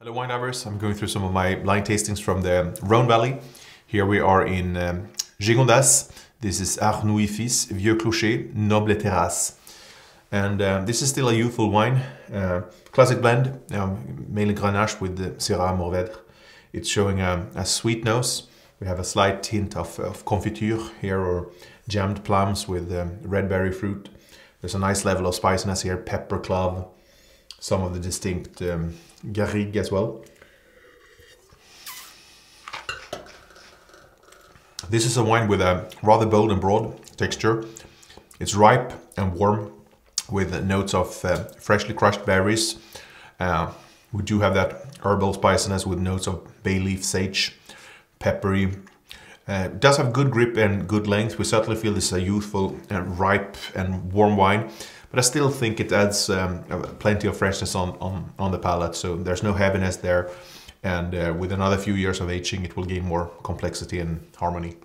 Hello wine lovers, I'm going through some of my blind tastings from the Rhone Valley. Here we are in um, Gigondas. This is Arnoux Vieux Clocher, Nobles Terrasses. And um, this is still a youthful wine, uh, classic blend, um, mainly Grenache with the Syrah Mourvèdre. It's showing a, a, sweet nose. We have a slight hint of, of confiture here or jammed plums with um, red berry fruit. There's a nice level of spiciness here, pepper, clove, some of the distinct um, garrigue as well. This is a wine with a rather bold and broad texture. It's ripe and warm with notes of uh, freshly crushed berries. Uh, we do have that herbal spiciness with notes of bay leaf, sage, peppery. Uh, does have good grip and good length. We certainly feel this is a youthful, and ripe and warm wine but I still think it adds um, plenty of freshness on, on, on the palate. So there's no heaviness there. And uh, with another few years of aging, it will gain more complexity and harmony.